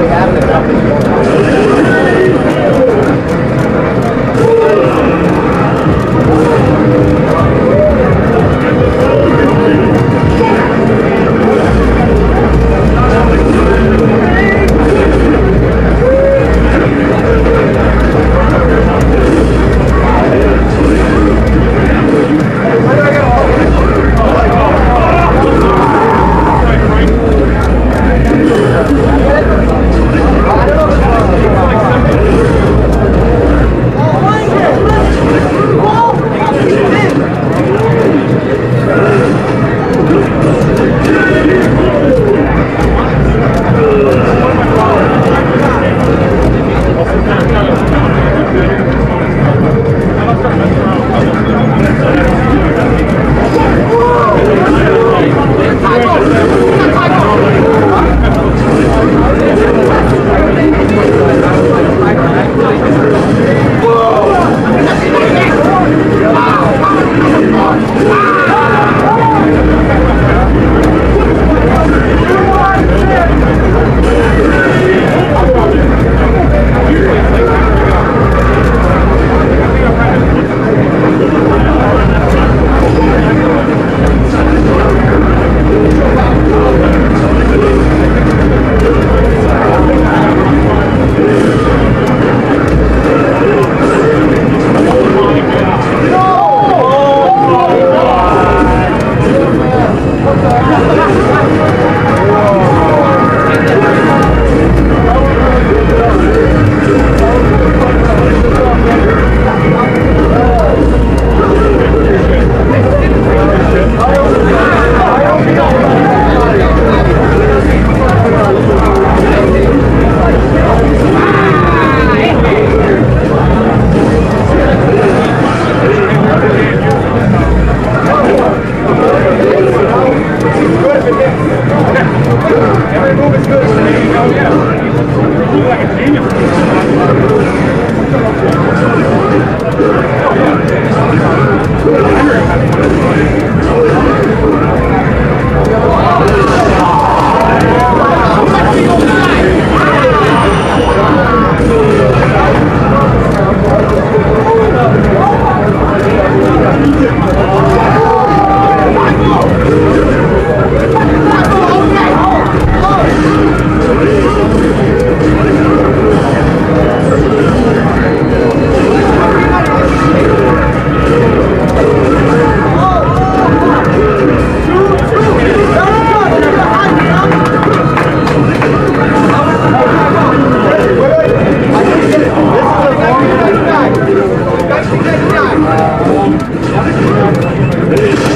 we have it. Gracias Peace.